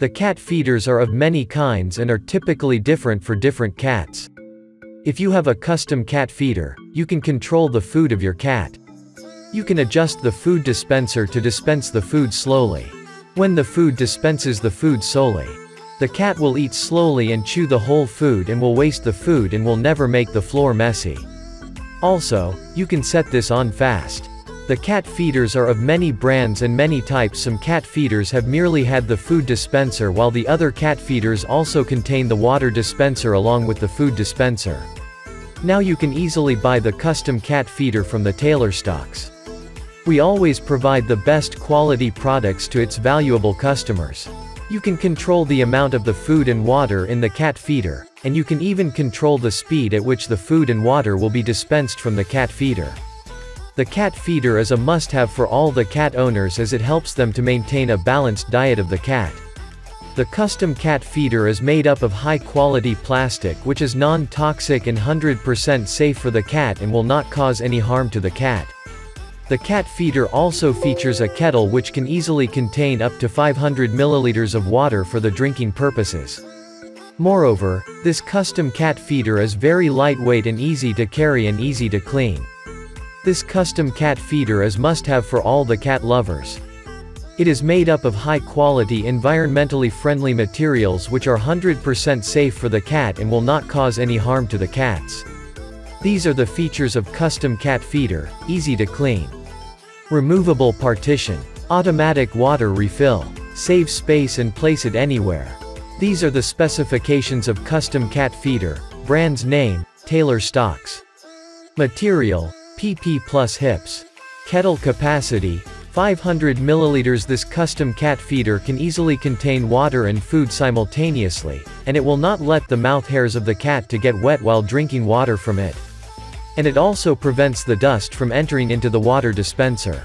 The cat feeders are of many kinds and are typically different for different cats. If you have a custom cat feeder, you can control the food of your cat. You can adjust the food dispenser to dispense the food slowly. When the food dispenses the food solely, the cat will eat slowly and chew the whole food and will waste the food and will never make the floor messy. Also, you can set this on fast. The cat feeders are of many brands and many types some cat feeders have merely had the food dispenser while the other cat feeders also contain the water dispenser along with the food dispenser. Now you can easily buy the custom cat feeder from the TailorStocks. We always provide the best quality products to its valuable customers. You can control the amount of the food and water in the cat feeder, and you can even control the speed at which the food and water will be dispensed from the cat feeder. The cat feeder is a must-have for all the cat owners as it helps them to maintain a balanced diet of the cat. The custom cat feeder is made up of high-quality plastic which is non-toxic and 100% safe for the cat and will not cause any harm to the cat. The cat feeder also features a kettle which can easily contain up to 500 milliliters of water for the drinking purposes. Moreover, this custom cat feeder is very lightweight and easy to carry and easy to clean. This custom cat feeder is must-have for all the cat lovers. It is made up of high-quality environmentally friendly materials which are 100% safe for the cat and will not cause any harm to the cats. These are the features of custom cat feeder, easy to clean. Removable partition. Automatic water refill. Save space and place it anywhere. These are the specifications of custom cat feeder, brand's name, TailorStocks. Material, PP plus HIPS. Kettle capacity, 500 milliliters This custom cat feeder can easily contain water and food simultaneously, and it will not let the mouth hairs of the cat to get wet while drinking water from it. And it also prevents the dust from entering into the water dispenser.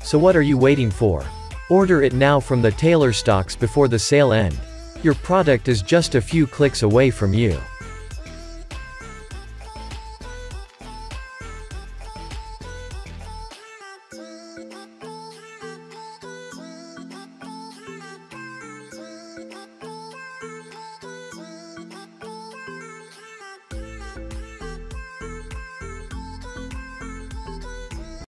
So what are you waiting for? Order it now from the TailorStocks before the sale end. Your product is just a few clicks away from you.